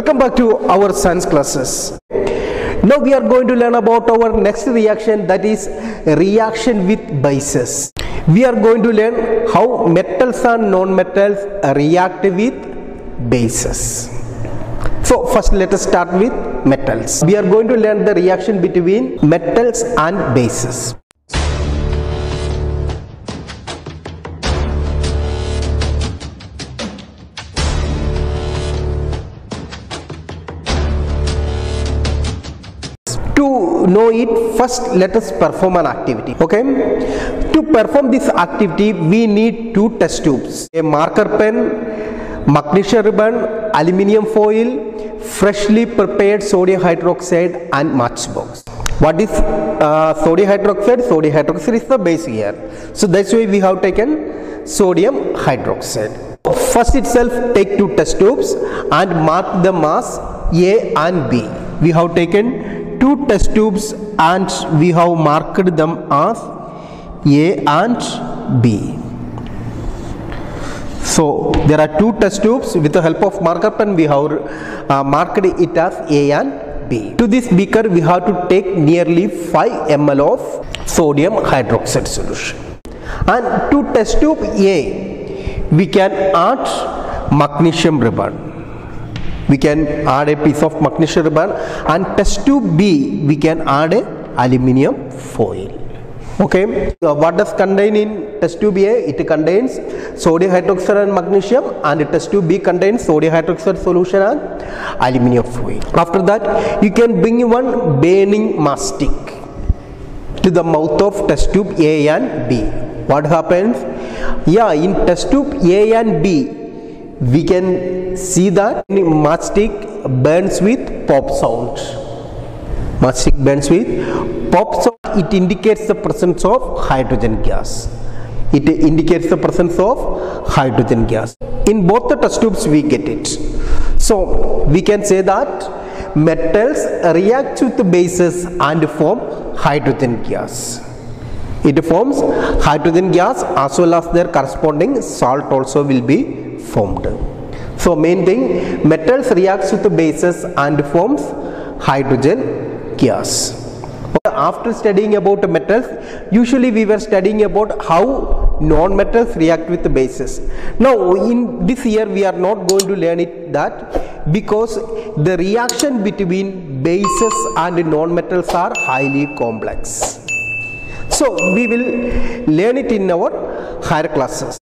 Welcome back to our science classes. Now we are going to learn about our next reaction that is reaction with bases. We are going to learn how metals and non-metals react with bases. So first let us start with metals. We are going to learn the reaction between metals and bases. To know it first let us perform an activity okay? To perform this activity we need two test tubes. A marker pen magnesium ribbon aluminium foil freshly prepared sodium hydroxide and matchbox. What is uh, sodium hydroxide? Sodium hydroxide is the base here. So that's why we have taken sodium hydroxide. First itself take two test tubes and mark the mass a and b. We have taken two test tubes and we have marked them as A and B. So there are two test tubes with the help of marker pen we have uh, marked it as A and B. To this beaker we have to take nearly 5 ml of sodium hydroxide solution. And to test tube A we can add magnesium ribbon we can add a piece of magnesium ribbon and test tube B we can add a aluminium foil. Okay? So what does contain in test tube A? It contains sodium hydroxide and magnesium and test tube B contains sodium hydroxide solution and aluminium foil. After that you can bring one burning mastic to the mouth of test tube A and B. What happens? Yeah in test tube A and B we can see that matchstick burns with pop sound matchstick burns with pop sound it indicates the presence of hydrogen gas. It indicates the presence of hydrogen gas. In both the test tubes we get it. So we can say that metals react with the bases and form hydrogen gas. It forms hydrogen gas as well as their corresponding salt also will be formed. So main thing metals reacts with the bases and forms hydrogen gas. After studying about metals, usually we were studying about how non-metals react with bases. Now in this year we are not going to learn it that because the reaction between bases and non-metals are highly complex. So we will learn it in our higher classes.